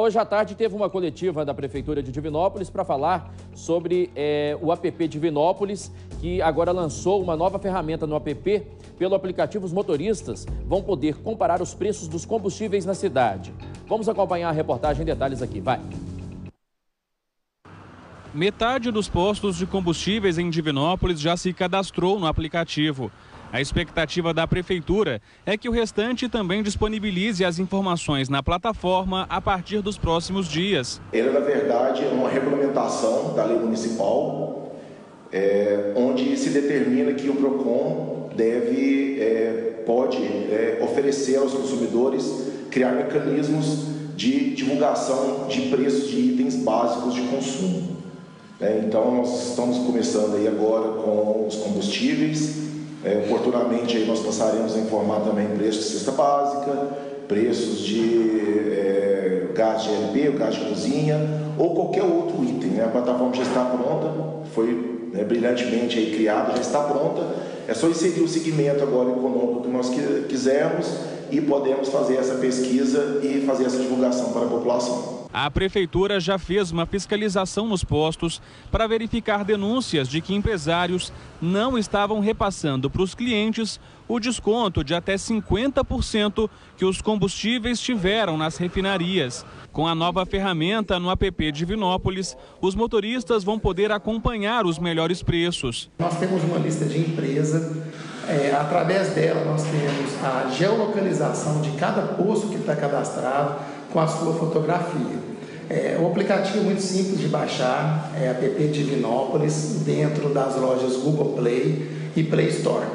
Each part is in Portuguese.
Hoje à tarde teve uma coletiva da Prefeitura de Divinópolis para falar sobre é, o app Divinópolis, que agora lançou uma nova ferramenta no app. Pelo aplicativo, os motoristas vão poder comparar os preços dos combustíveis na cidade. Vamos acompanhar a reportagem em detalhes aqui, vai. Metade dos postos de combustíveis em Divinópolis já se cadastrou no aplicativo. A expectativa da Prefeitura é que o restante também disponibilize as informações na plataforma a partir dos próximos dias. Ele, na verdade, é uma regulamentação da lei municipal, é, onde se determina que o PROCON deve, é, pode é, oferecer aos consumidores, criar mecanismos de divulgação de preços de itens básicos de consumo. É, então, nós estamos começando aí agora com os combustíveis, é, oportunamente aí nós passaremos a informar também preços de cesta básica, preços de é, gás de LP, gás de cozinha ou qualquer outro item. Né? A plataforma já está pronta, foi né, brilhantemente aí criada, já está pronta. É só inserir o segmento agora econômico que nós quisermos e podemos fazer essa pesquisa e fazer essa divulgação para a população. A prefeitura já fez uma fiscalização nos postos para verificar denúncias de que empresários não estavam repassando para os clientes o desconto de até 50% que os combustíveis tiveram nas refinarias. Com a nova ferramenta no app de Vinópolis, os motoristas vão poder acompanhar os melhores preços. Nós temos uma lista de empresa, é, através dela nós temos a geolocalização de cada posto que está cadastrado com a sua fotografia. É, o aplicativo é muito simples de baixar, é app de Vinópolis, dentro das lojas Google Play e Play Store.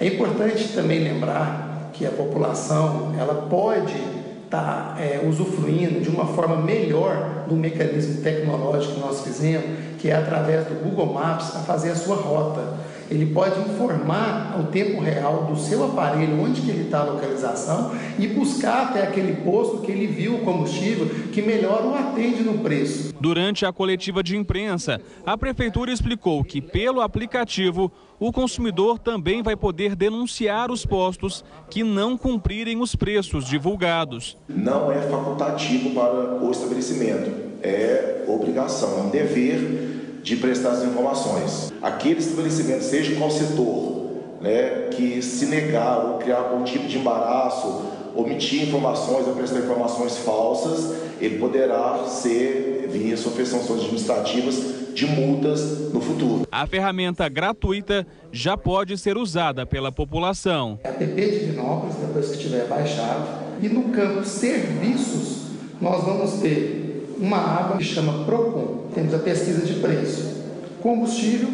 É importante também lembrar que a população ela pode estar tá, é, usufruindo de uma forma melhor do mecanismo tecnológico que nós fizemos, que é através do Google Maps, a fazer a sua rota. Ele pode informar ao tempo real do seu aparelho onde que ele está a localização e buscar até aquele posto que ele viu o combustível que melhor o atende no preço. Durante a coletiva de imprensa, a prefeitura explicou que pelo aplicativo o consumidor também vai poder denunciar os postos que não cumprirem os preços divulgados. Não é facultativo para o estabelecimento, é obrigação, é um dever de prestar as informações. Aquele estabelecimento, seja qual setor, né, que se negar ou criar algum tipo de embaraço, omitir informações ou prestar informações falsas, ele poderá ser, via sofrer sanções administrativas de multas no futuro. A ferramenta gratuita já pode ser usada pela população. A app de Vinópolis, depois que estiver baixado, e no campo serviços, nós vamos ter uma aba que chama PROCON. Temos a pesquisa de preço. Combustível,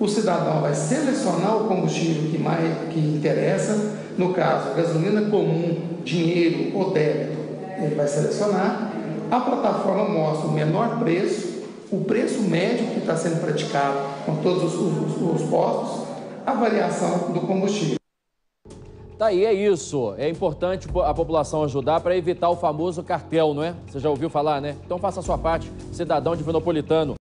o cidadão vai selecionar o combustível que mais que interessa, no caso, gasolina comum, dinheiro ou débito, ele vai selecionar. A plataforma mostra o menor preço, o preço médio que está sendo praticado com todos os, os, os postos, a variação do combustível. Tá aí, é isso. É importante a população ajudar para evitar o famoso cartel, não é? Você já ouviu falar, né? Então faça a sua parte, cidadão de Vinopolitano.